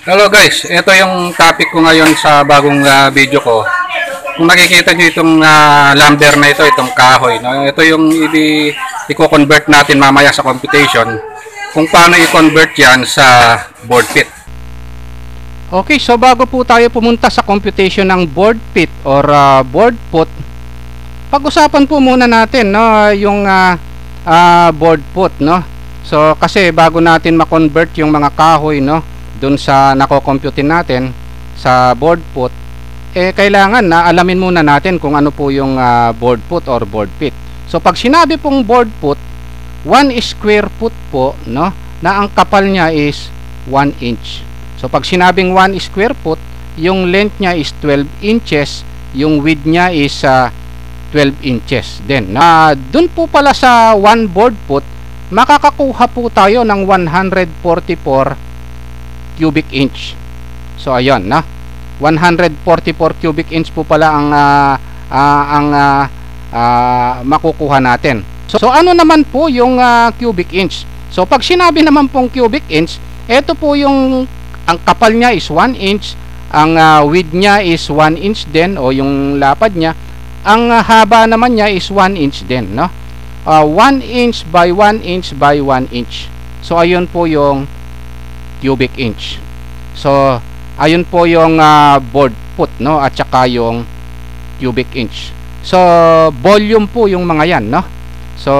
Hello guys, ito yung topic ko ngayon sa bagong ah, video ko. Kung nakikita nyo itong ah, lumber na ito, itong kahoy, no? ito yung i-convert natin mamaya sa computation kung paano i-convert yan sa board pit. Okay, so bago po tayo pumunta sa computation ng board pit or ah, board put, pag-usapan po muna natin no yung ah, ah, board put no. So kasi bago natin ma-convert yung mga kahoy no dun sa nako-compute natin sa board put, eh kailangan na alamin muna natin kung ano po yung ah, board put or board pit. So pag sinabi pong board put, 1 square foot po no na ang kapal niya is 1 inch. So pag sinabing 1 square foot, yung length niya is 12 inches, yung width niya is ah, 12 inches din. Na dun po pala sa 1 board foot, makakakuha po tayo ng 144 cubic inch. So ayun, na. 144 cubic inch po pala ang ah, ah, ang ah, ah, makukuha natin. So, so ano naman po yung ah, cubic inch? So pag sinabi naman pong cubic inch, ito po yung ang kapal niya is 1 inch, ang ah, width niya is 1 inch din o yung lapad niya. Ang ah, haba naman niya is 1 inch din, no? Ah, 1 inch by 1 inch by 1 inch. So ayun po yung cubic inch. So ayun po yung ah, board foot, no? At saka yung cubic inch. So volume po yung mga yan, no? So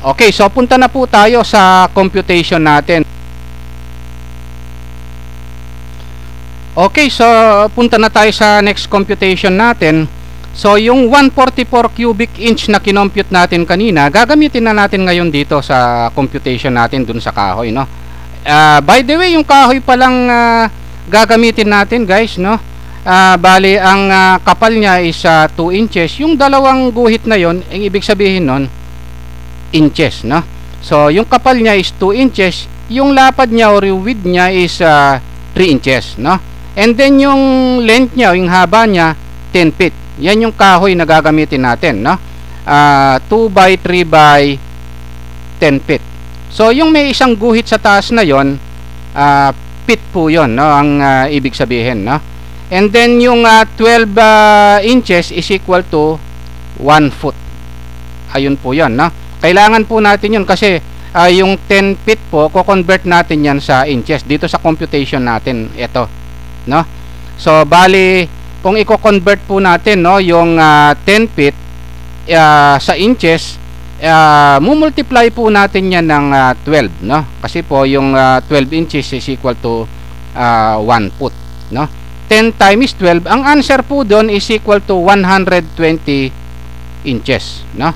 Okay, so punta na po tayo sa computation natin. Okay, so punta na tayo sa next computation natin. So yung 144 cubic inch na kinompute natin kanina, gagamitin na natin ngayon dito sa computation natin dun sa kahoy, no? Ah, by the way, yung kahoy pa lang ah, gagamitin natin, guys, no? Ah, bali ang ah, kapal niya is 2 inches. Yung dalawang guhit na yon, ang ibig sabihin nun inches, no? So, yung kapal niya is 2 inches, yung lapad niya or yung width niya is ah, 3 inches, no? And then yung length niya, yung haba niya 10 feet. Yan yung kahoy na gagamitin natin, no? Ah, 2 by 3 by 10 feet. So, yung may isang guhit sa taas na yon, ah, feet po yon, no? Ang ah, ibig sabihin, no? And then yung ah, 12 ah, inches is equal to 1 foot. Ayun po yon, no? Kailangan po natin yun kasi ah, yung 10 feet po, ko-convert natin yan sa inches dito sa computation natin. Ito, no? So, bali, kung i-convert po natin, no, yung ah, 10 feet ah, sa inches, uh, mumultiply po natin yan ng ah, 12, no? Kasi po, yung ah, 12 inches is equal to ah, 1 foot, no? 10 times 12, ang answer po doon is equal to 120 inches, no?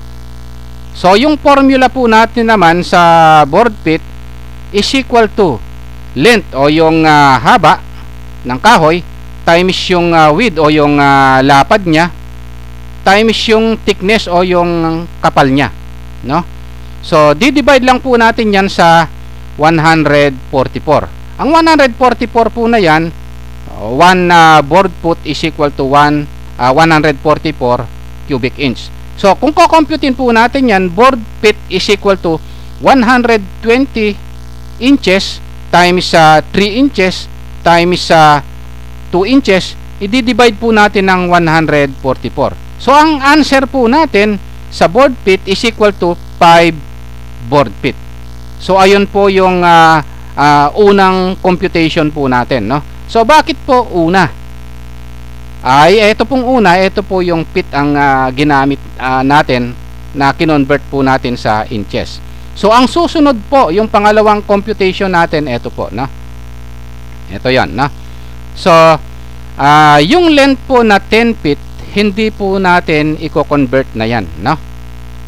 So, yung formula po natin naman sa board pit is equal to length o yung ah, haba ng kahoy times yung ah, width o yung ah, lapad niya times yung thickness o yung kapal niya, no? So, di-divide lang po natin yan sa 144. Ang 144 po na yan, 1 board foot is equal to 1 ah, 144 cubic inch. So, kung ko-computein po natin yan, board feet is equal to 120 inches times sa 3 inches times sa 2 inches, i-divide po natin ng 144. So, ang answer po natin sa board feet is equal to 5 board feet. So, ayun po yung ah, ah, unang computation po natin, no? So, bakit po una? ay ito pong una, ito po yung pit ang ah, ginamit ah, natin na kinonvert po natin sa inches. So ang susunod po, yung pangalawang computation natin, ito po, no? Ito 'yan, no? So ah, yung length po na 10 feet, hindi po natin i-convert na 'yan, no?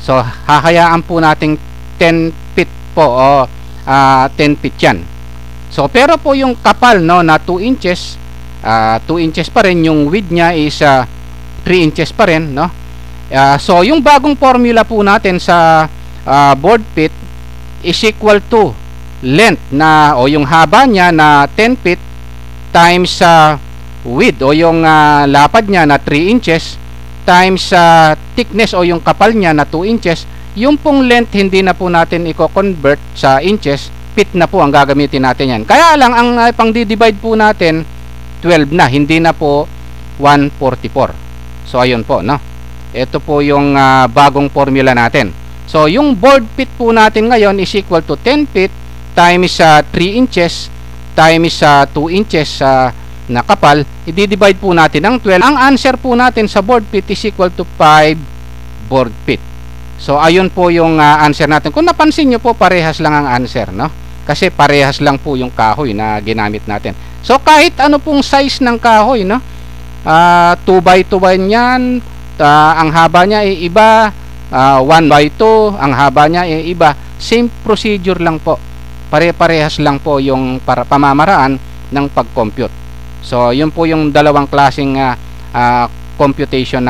So hahayaan po nating 10 feet po o ah, 10 feet 'yan. So pero po yung kapal no na 2 inches uh, 2 inches pa rin yung width niya is uh, 3 inches pa rin no uh, so yung bagong formula po natin sa uh, board pit is equal to length na o yung haba niya na 10 feet times sa uh, width o yung uh, lapad niya na 3 inches times sa uh, thickness o yung kapal niya na 2 inches yung pong length hindi na po natin i-convert sa inches feet na po ang gagamitin natin yan. Kaya lang, ang uh, pang divide po natin, 12 na, hindi na po 144. So, ayun po, no? Ito po yung ah, bagong formula natin. So, yung board feet po natin ngayon is equal to 10 feet times sa 3 inches times sa 2 inches sa na kapal, i-divide po natin ng 12. Ang answer po natin sa board feet is equal to 5 board feet. So, ayun po yung ah, answer natin. Kung napansin nyo po, parehas lang ang answer, no? Kasi parehas lang po yung kahoy na ginamit natin. So, kahit ano pong size ng kahoy, no? Ah, 2 by 2 ba yan? Ah, ang haba niya ay iba. Ah, 1 by 2, ang haba niya ay iba. Same procedure lang po. Pare-parehas lang po yung para pamamaraan ng pag-compute. So, yun po yung dalawang klaseng ah, ah, computation na